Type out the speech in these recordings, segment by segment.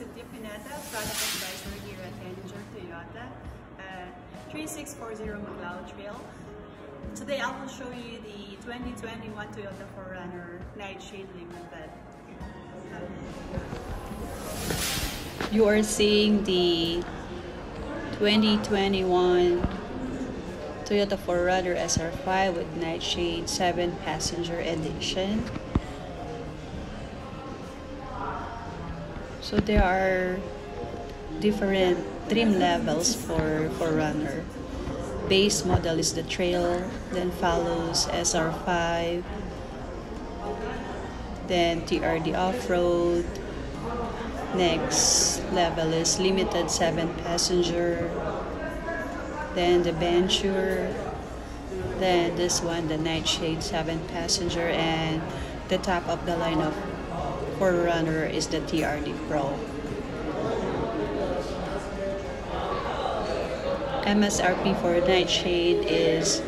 Cynthia Pineda, Product Advisor here at Heninger Toyota, uh, 3640 Macleod Trail. Today I will show you the 2021 Toyota 4Runner Nightshade Limited. You are seeing the 2021 Toyota 4Runner SR5 with Nightshade 7 Passenger Edition. So there are different trim levels for, 4Runner. Base model is the trail, then follows SR5, then TRD off-road. Next level is limited 7 passenger, then the Venture, then this one the Nightshade 7 passenger, and the top of the line of 4Runner is the TRD Pro. MSRP for Nightshade is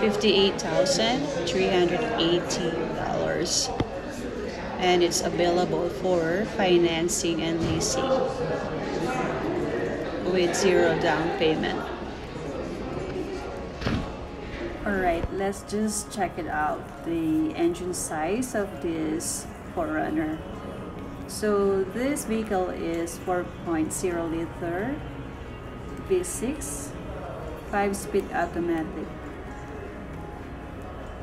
$58,380 and it's available for financing and leasing with zero down payment. Alright, let's just check it out. The engine size of this 4Runner. So this vehicle is 4.0 liter V6 5-speed automatic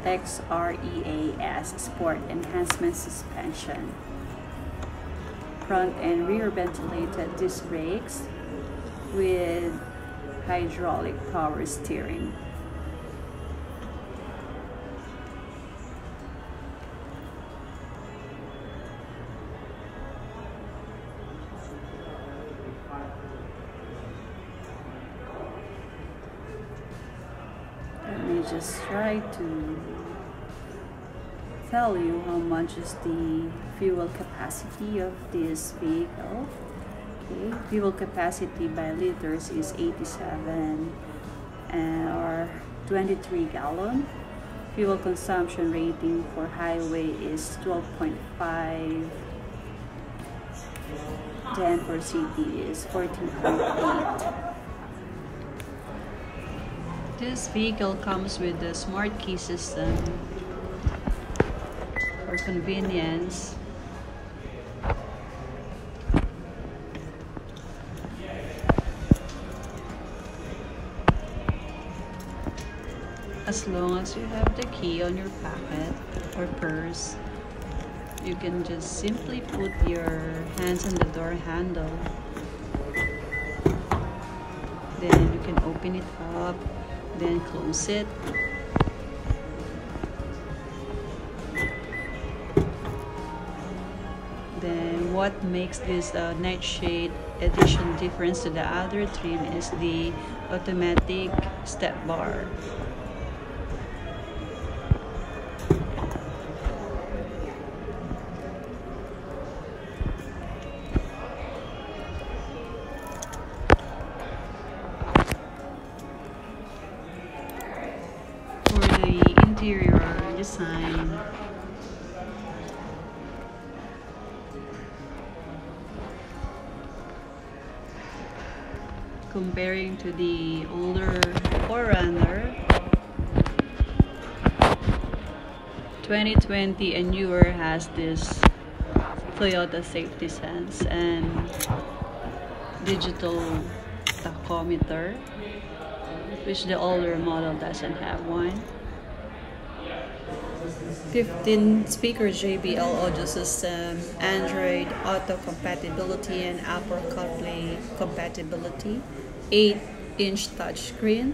X-REAS Sport Enhancement Suspension front and rear ventilated disc brakes with hydraulic power steering just try to tell you how much is the fuel capacity of this vehicle. Okay, fuel capacity by liters is 87 uh, or 23 gallon. Fuel consumption rating for highway is 12.5. Then for city is 14.8. This vehicle comes with the smart key system for convenience. As long as you have the key on your pocket or purse, you can just simply put your hands on the door handle. Then you can open it up then close it. Then what makes this uh, nightshade edition difference to the other trim is the automatic step bar interior design. Comparing to the older 4Runner, 2020 and newer has this Toyota safety sense and digital tachometer which the older model doesn't have one 15 speaker JBL audio system, um, Android auto compatibility and Apple CarPlay compatibility, 8 inch touchscreen,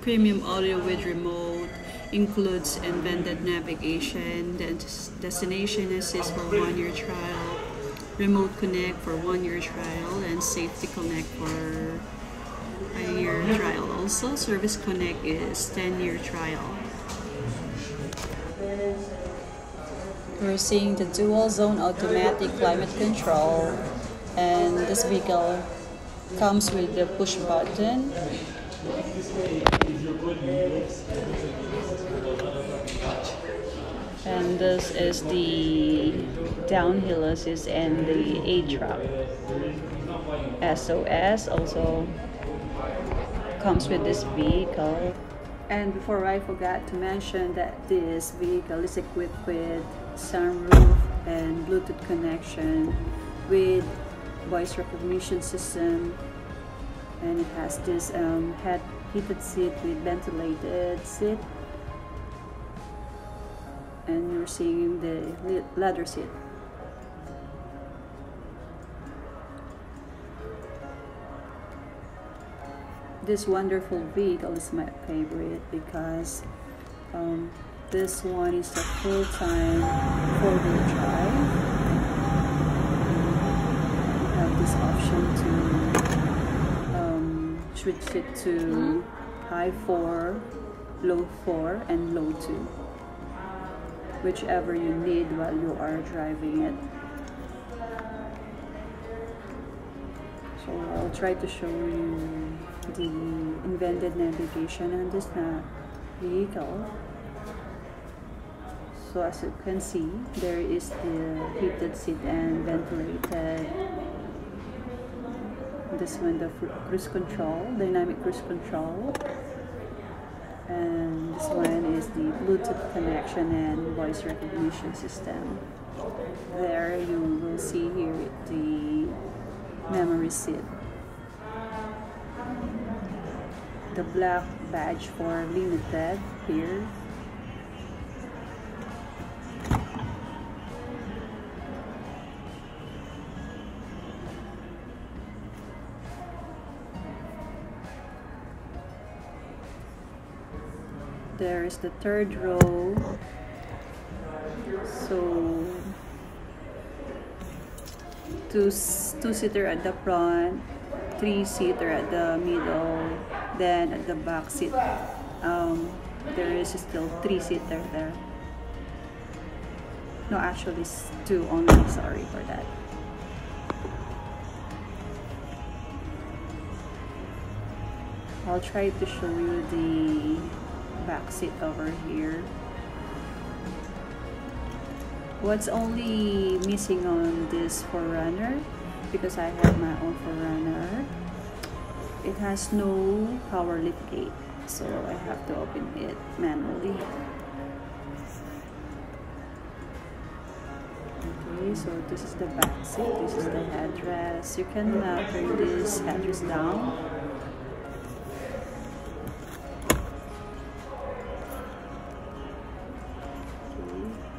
premium audio with remote, includes invented navigation, destination assist for one year trial, remote connect for one year trial, and safety connect for a year trial. Also, service connect is 10 year trial. We're seeing the dual zone automatic climate control and this vehicle comes with the push button and this is the downhill assist and the A-TRAC. SOS also comes with this vehicle. And before I forgot to mention that this vehicle is equipped with sunroof and Bluetooth connection with voice recognition system. And it has this um, head heated seat with ventilated seat. And you're seeing the leather seat this wonderful vehicle is my favorite because um, this one is a full-time four-wheel drive. You have this option to um, switch it to high 4 low 4 and low 2 whichever you need while you are driving it so I'll try to show you the invented navigation on this vehicle. So as you can see there is the heated seat and ventilated. This one the cruise control dynamic cruise control. And this one is the bluetooth connection and voice recognition system. There you will see here the memory seat the black badge for limited here. There's the third row. So two two-seater at the front three-seater at the middle then at the back seat um, there is still three-seater there. No actually it's two only. Sorry for that. I'll try to show you the back seat over here what's only missing on this 4Runner because I have my own 4Runner it has no power lift gate so I have to open it manually. Okay so this is the back seat this is the headrest you can uh, turn this headrest down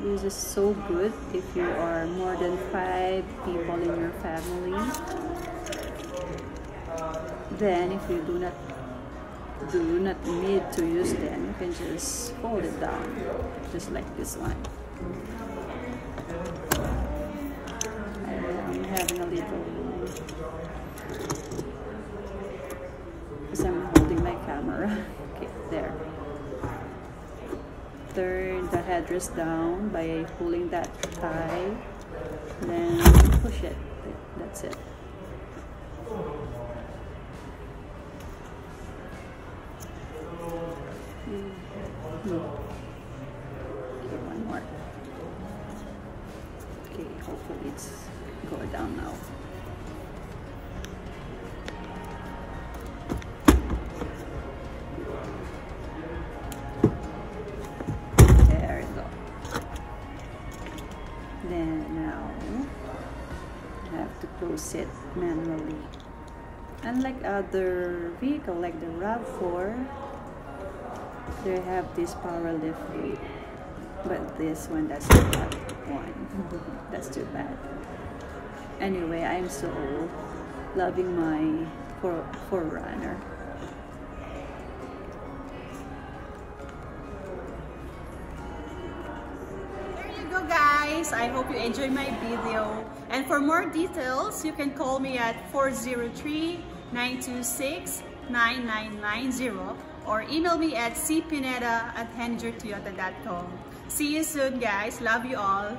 this is so good if you are more than five people in your family. Then if you do not do not need to use them you can just fold it down just like this one. I'm having a little because I'm holding my camera. Okay there turn the headrest down by pulling that tie. Then push it. That's it Unlike other uh, vehicle like the RAV4, they have this power lift but this one doesn't have one. That's too bad. Anyway i'm so loving my 4Runner there you go guys. I hope you enjoyed my video. And for more details you can call me at 403 926 9990 or email me at cpineda at. See you soon guys. Love you all.